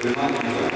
Turkey.